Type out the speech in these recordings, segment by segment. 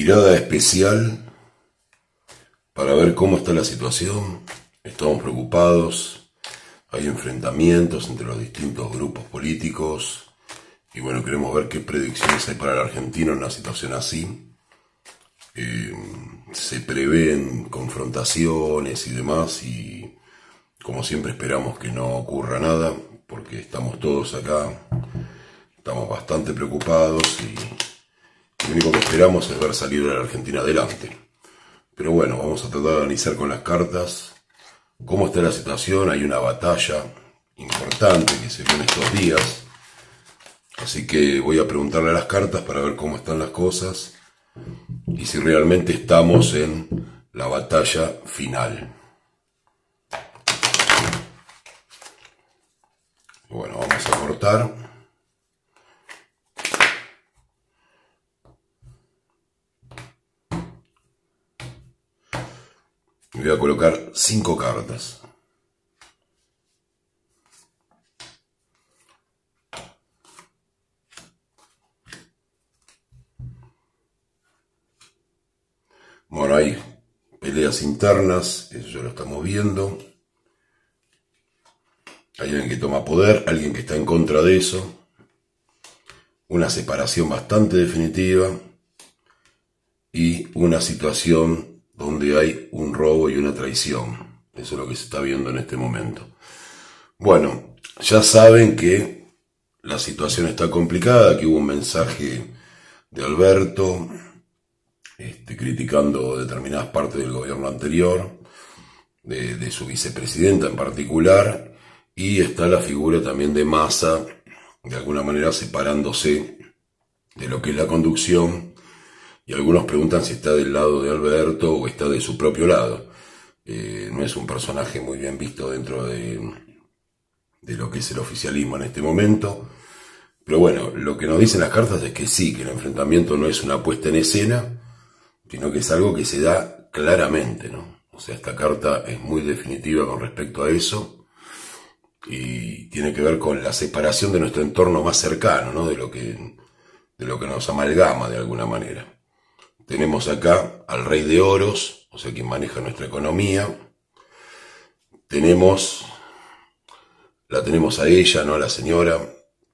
Tirada especial para ver cómo está la situación. Estamos preocupados. Hay enfrentamientos entre los distintos grupos políticos. Y bueno, queremos ver qué predicciones hay para el argentino en una situación así. Eh, se prevén confrontaciones y demás y como siempre esperamos que no ocurra nada porque estamos todos acá, estamos bastante preocupados y lo único que esperamos es ver salir a la Argentina adelante. Pero bueno, vamos a tratar de analizar con las cartas cómo está la situación. Hay una batalla importante que se ve en estos días. Así que voy a preguntarle a las cartas para ver cómo están las cosas y si realmente estamos en la batalla final. Bueno, vamos a cortar. Voy a colocar cinco cartas. Bueno, hay peleas internas, eso ya lo estamos viendo. Hay alguien que toma poder, alguien que está en contra de eso. Una separación bastante definitiva y una situación donde hay un robo y una traición. Eso es lo que se está viendo en este momento. Bueno, ya saben que la situación está complicada, que hubo un mensaje de Alberto este, criticando determinadas partes del gobierno anterior, de, de, su vicepresidenta en particular, y está la figura también de Massa, de alguna manera separándose de lo que es la conducción, y algunos preguntan si está del lado de Alberto o está de su propio lado. Eh, no es un personaje muy bien visto dentro de, de lo que es el oficialismo en este momento. Pero bueno, lo que nos dicen las cartas es que sí, que el enfrentamiento no es una puesta en escena, sino que es algo que se da claramente, ¿no? O sea, esta carta es muy definitiva con respecto a eso y tiene que ver con la separación de nuestro entorno más cercano, ¿no? De lo que, de lo que nos amalgama de alguna manera. Tenemos acá al rey de oros, o sea, quien maneja nuestra economía. Tenemos, la tenemos a ella, ¿no? A la señora,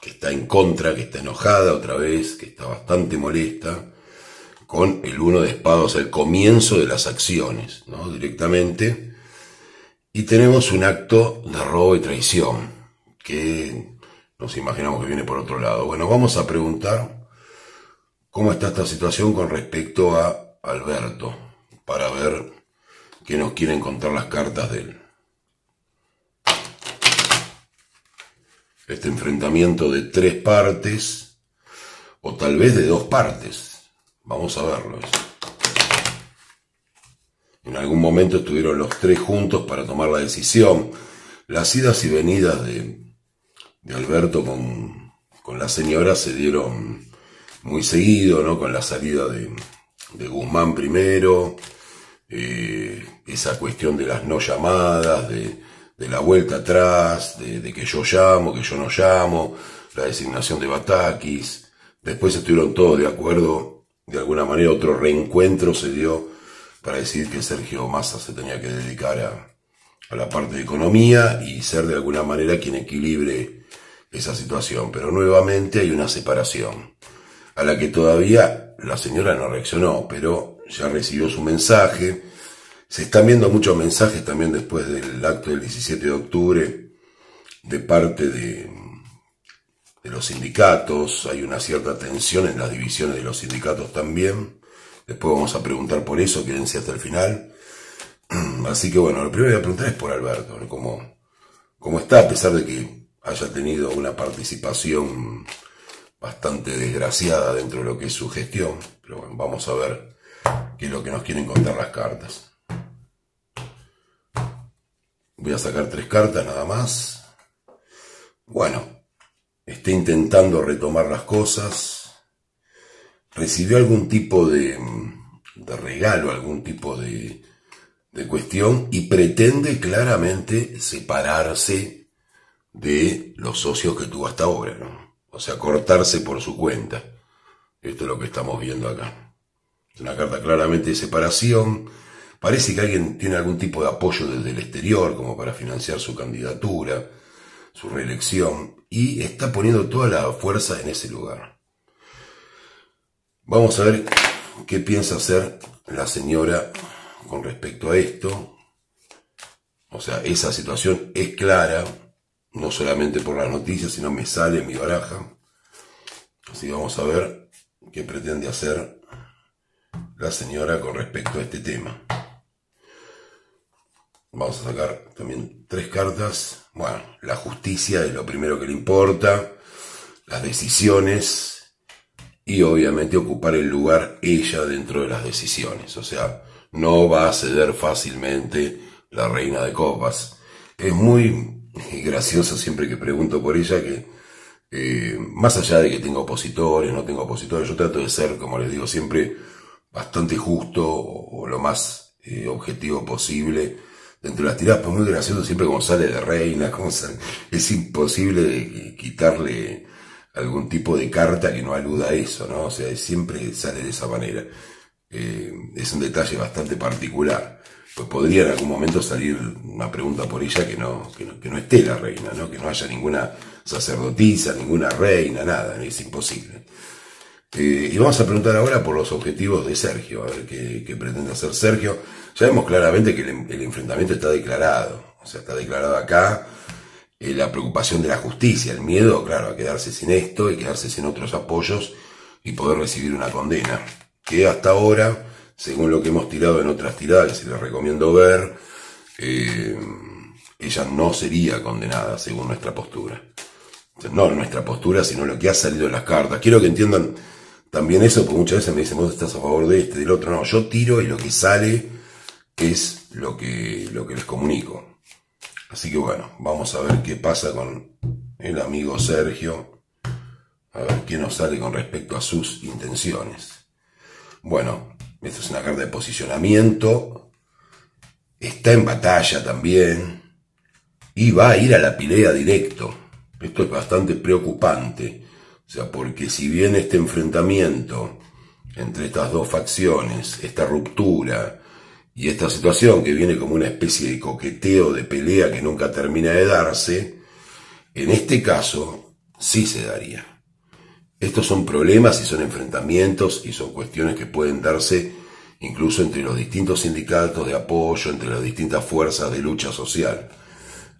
que está en contra, que está enojada otra vez, que está bastante molesta con el uno de espados, el comienzo de las acciones, ¿no? Directamente. Y tenemos un acto de robo y traición, que nos imaginamos que viene por otro lado. Bueno, vamos a preguntar cómo está esta situación con respecto a Alberto, para ver qué nos quieren contar las cartas de él. Este enfrentamiento de tres partes, o tal vez de dos partes, Vamos a verlo. En algún momento estuvieron los tres juntos para tomar la decisión. Las idas y venidas de, de Alberto con, con, la señora se dieron muy seguido, ¿no? Con la salida de, de Guzmán primero, eh, esa cuestión de las no llamadas, de, la vuelta atrás, de, de, que yo llamo, que yo no llamo, la designación de Batakis. Después estuvieron todos de acuerdo de alguna manera otro reencuentro se dio para decir que Sergio Massa se tenía que dedicar a, a, la parte de economía y ser de alguna manera quien equilibre esa situación. Pero nuevamente hay una separación, a la que todavía la señora no reaccionó, pero ya recibió su mensaje. Se están viendo muchos mensajes también después del acto del 17 de octubre de parte de, de los sindicatos, hay una cierta tensión en las divisiones de los sindicatos también. Después vamos a preguntar por eso, quédense hasta el final. Así que bueno, lo primero que voy a preguntar es por Alberto, cómo, cómo está, a pesar de que haya tenido una participación bastante desgraciada dentro de lo que es su gestión. Pero bueno, vamos a ver qué es lo que nos quieren contar las cartas. Voy a sacar tres cartas nada más. Bueno, está intentando retomar las cosas, recibió algún tipo de, regalo, algún tipo de, cuestión y pretende claramente separarse de los socios que tuvo hasta ahora. O sea, cortarse por su cuenta. Esto es lo que estamos viendo acá. Es una carta claramente de separación. Parece que alguien tiene algún tipo de apoyo desde el exterior, como para financiar su candidatura, su reelección, y está poniendo toda la fuerza en ese lugar. Vamos a ver qué piensa hacer la señora con respecto a esto. O sea, esa situación es clara, no solamente por las noticias, sino me sale mi baraja. Así que vamos a ver qué pretende hacer la señora con respecto a este tema. Vamos a sacar también tres cartas. Bueno, la justicia es lo primero que le importa, las decisiones y obviamente ocupar el lugar ella dentro de las decisiones. O sea, no va a ceder fácilmente la reina de copas. Es muy gracioso siempre que pregunto por ella que eh, más allá de que tenga opositores, no tengo opositores, yo trato de ser, como les digo siempre, bastante justo o, lo más eh, objetivo posible dentro de las tiradas, pues muy gracioso siempre como sale de reina, como es imposible quitarle algún tipo de carta que no aluda a eso, ¿no? O sea, siempre sale de esa manera. Eh, es un detalle bastante particular. Pues podría en algún momento salir una pregunta por ella que no, que no, esté la reina, ¿no? Que no haya ninguna sacerdotisa, ninguna reina, nada, es imposible. Eh, y vamos a preguntar ahora por los objetivos de Sergio, a ver qué, pretende hacer Sergio. Ya vemos claramente que el, enfrentamiento está declarado, o sea, está declarado acá eh, la preocupación de la justicia, el miedo, claro, a quedarse sin esto y quedarse sin otros apoyos y poder recibir una condena que hasta ahora, según lo que hemos tirado en otras tiradas, y les recomiendo ver, eh, ella no sería condenada según nuestra postura. No nuestra postura, sino lo que ha salido en las cartas. Quiero que entiendan también eso, porque muchas veces me dicen, vos estás a favor de este, del otro. No, yo tiro y lo que sale es lo que, lo que les comunico. Así que bueno, vamos a ver qué pasa con el amigo Sergio. A ver qué nos sale con respecto a sus intenciones. Bueno, esta es una carta de posicionamiento. Está en batalla también. Y va a ir a la pelea directo. Esto es bastante preocupante. O sea, porque si bien este enfrentamiento entre estas dos facciones, esta ruptura y esta situación que viene como una especie de coqueteo, de pelea que nunca termina de darse, en este caso sí se daría. Estos son problemas y son enfrentamientos y son cuestiones que pueden darse incluso entre los distintos sindicatos de apoyo, entre las distintas fuerzas de lucha social.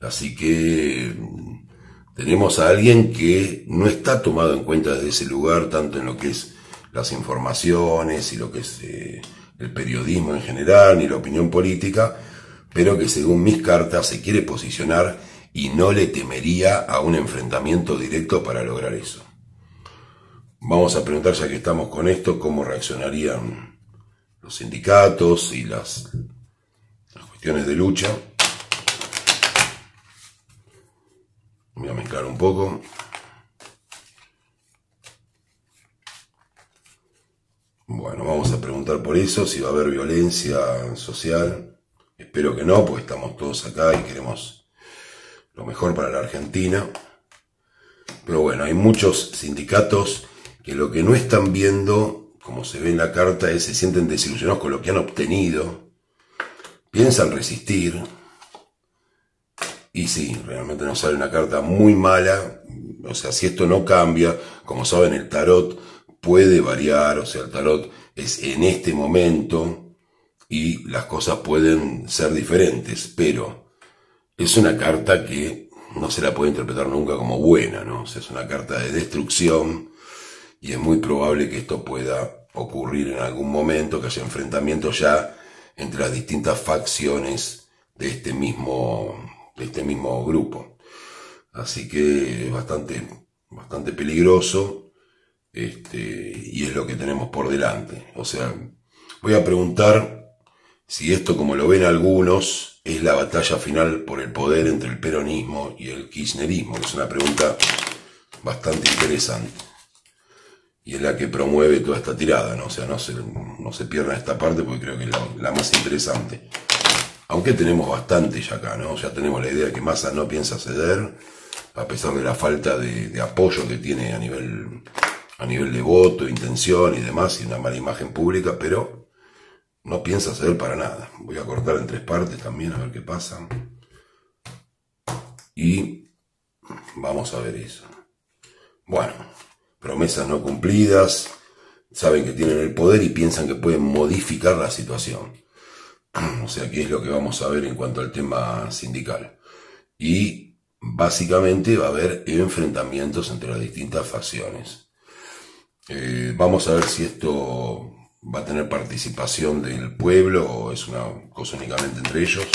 Así que mm, tenemos a alguien que no está tomado en cuenta desde ese lugar, tanto en lo que es las informaciones y lo que es eh, el periodismo en general, ni la opinión política, pero que según mis cartas se quiere posicionar y no le temería a un enfrentamiento directo para lograr eso. Vamos a preguntar, ya que estamos con esto, cómo reaccionarían los sindicatos y las, cuestiones de lucha. Voy a mezclar un poco. Bueno, vamos a preguntar por eso, si va a haber violencia social. Espero que no, porque estamos todos acá y queremos lo mejor para la Argentina. Pero bueno, hay muchos sindicatos que lo que no están viendo, como se ve en la carta, es se sienten desilusionados con lo que han obtenido, piensan resistir, y sí, realmente nos sale una carta muy mala, o sea, si esto no cambia, como saben, el tarot puede variar, o sea, el tarot es en este momento y las cosas pueden ser diferentes, pero es una carta que no se la puede interpretar nunca como buena, ¿no? O sea, es una carta de destrucción, y es muy probable que esto pueda ocurrir en algún momento, que haya enfrentamientos ya entre las distintas facciones de este mismo, de este mismo grupo. Así que es bastante, bastante peligroso, este, y es lo que tenemos por delante. O sea, voy a preguntar si esto, como lo ven algunos, es la batalla final por el poder entre el peronismo y el kirchnerismo, es una pregunta bastante interesante y es la que promueve toda esta tirada, ¿no? O sea, no se, no se pierda esta parte porque creo que es la, más interesante. Aunque tenemos bastante ya acá, ¿no? Ya tenemos la idea de que Massa no piensa ceder, a pesar de la falta de, apoyo que tiene a nivel, a nivel de voto, intención y demás, y una mala imagen pública, pero no piensa ceder para nada. Voy a cortar en tres partes también a ver qué pasa. Y vamos a ver eso. Bueno, promesas no cumplidas, saben que tienen el poder y piensan que pueden modificar la situación. O sea, qué es lo que vamos a ver en cuanto al tema sindical. Y básicamente va a haber enfrentamientos entre las distintas facciones. Eh, vamos a ver si esto va a tener participación del pueblo o es una cosa únicamente entre ellos.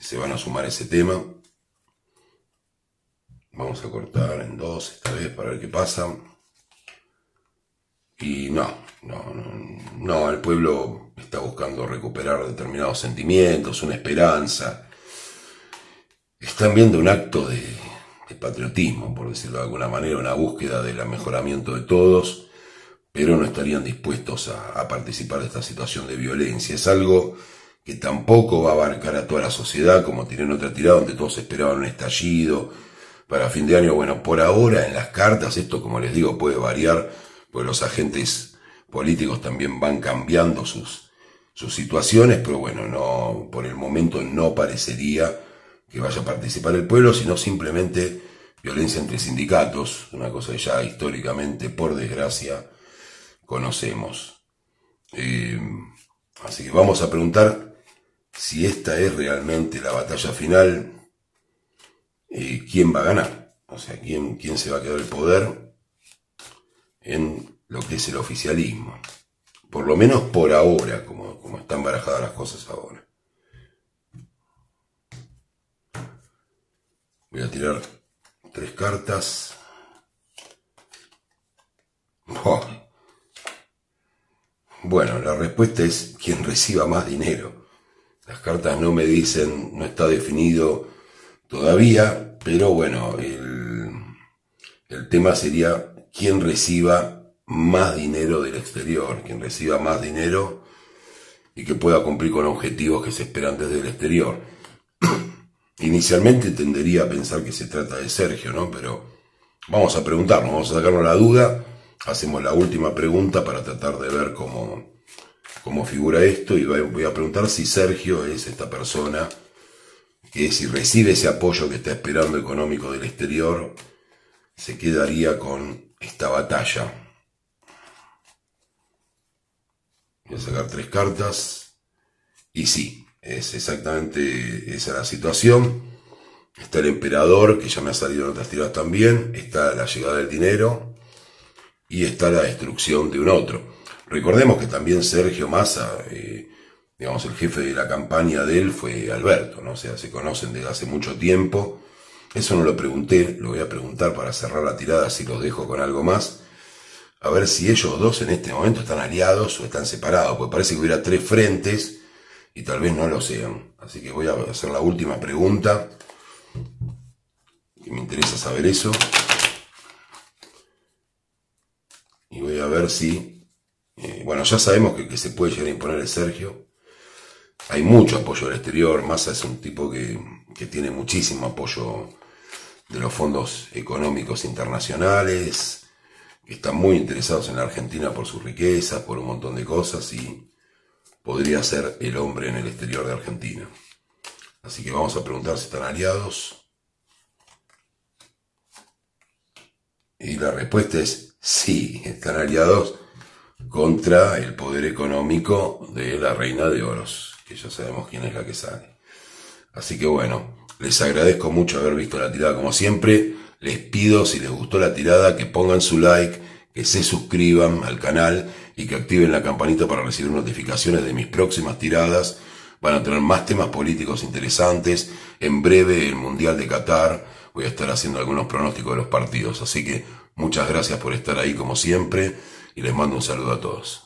Se van a sumar ese tema. Vamos a cortar en dos esta vez para ver qué pasa. Y no, no, no, no, el pueblo está buscando recuperar determinados sentimientos, una esperanza. Están viendo un acto de, patriotismo, por decirlo de alguna manera, una búsqueda del mejoramiento de todos, pero no estarían dispuestos a, participar de esta situación de violencia. Es algo que tampoco va a abarcar a toda la sociedad, como tienen otra tirada donde todos esperaban un estallido para fin de año. Bueno, por ahora en las cartas, esto como les digo puede variar, pues los agentes políticos también van cambiando sus, sus situaciones, pero bueno, no, por el momento no parecería que vaya a participar el pueblo, sino simplemente violencia entre sindicatos, una cosa que ya históricamente, por desgracia, conocemos. Eh, así que vamos a preguntar si esta es realmente la batalla final, eh, quién va a ganar, o sea, quién, quién se va a quedar el poder en lo que es el oficialismo. Por lo menos por ahora, como, como están barajadas las cosas ahora. Voy a tirar tres cartas. Bueno, la respuesta es quien reciba más dinero. Las cartas no me dicen, no está definido todavía, pero bueno, el, el tema sería quien reciba más dinero del exterior, quien reciba más dinero y que pueda cumplir con objetivos que se esperan desde el exterior. Inicialmente tendería a pensar que se trata de Sergio, ¿no? Pero vamos a preguntarnos, vamos a sacarnos la duda, hacemos la última pregunta para tratar de ver cómo, cómo figura esto y voy a preguntar si Sergio es esta persona que si recibe ese apoyo que está esperando económico del exterior, se quedaría con esta batalla. Voy a sacar tres cartas y sí, es exactamente esa la situación. Está el emperador, que ya me ha salido en otras tiradas también. Está la llegada del dinero. Y está la destrucción de un otro. Recordemos que también Sergio Massa, eh, digamos, el jefe de la campaña de él fue Alberto, ¿no? O sea, se conocen desde hace mucho tiempo. Eso no lo pregunté, lo voy a preguntar para cerrar la tirada si los dejo con algo más. A ver si ellos dos en este momento están aliados o están separados, porque parece que hubiera tres frentes y tal vez no lo sean. Así que voy a hacer la última pregunta, que me interesa saber eso. Y voy a ver si, eh, bueno, ya sabemos que, que, se puede llegar a imponer Sergio. Hay mucho apoyo del exterior, Massa es un tipo que, tiene muchísimo apoyo de los fondos económicos internacionales, que están muy interesados en la Argentina por sus riquezas, por un montón de cosas y podría ser el hombre en el exterior de Argentina. Así que vamos a preguntar si están aliados. Y la respuesta es sí, están aliados contra el poder económico de la reina de oros, que ya sabemos quién es la que sale. Así que bueno, les agradezco mucho haber visto la tirada como siempre. Les pido, si les gustó la tirada, que pongan su like, que se suscriban al canal y que activen la campanita para recibir notificaciones de mis próximas tiradas. Van a tener más temas políticos interesantes. En breve, el Mundial de Qatar. Voy a estar haciendo algunos pronósticos de los partidos. Así que muchas gracias por estar ahí como siempre y les mando un saludo a todos.